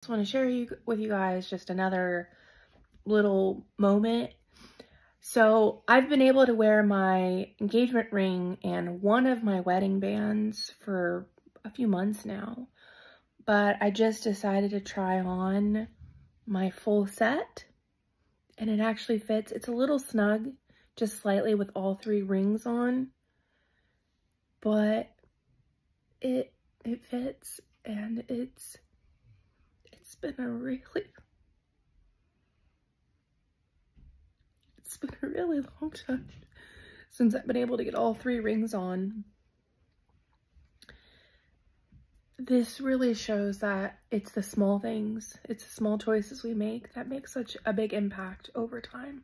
just want to share you, with you guys just another little moment. So I've been able to wear my engagement ring and one of my wedding bands for a few months now, but I just decided to try on my full set and it actually fits. It's a little snug, just slightly with all three rings on, but it, it fits and it's, it's been a really, it's been a really long time since I've been able to get all three rings on. This really shows that it's the small things, it's the small choices we make that make such a big impact over time.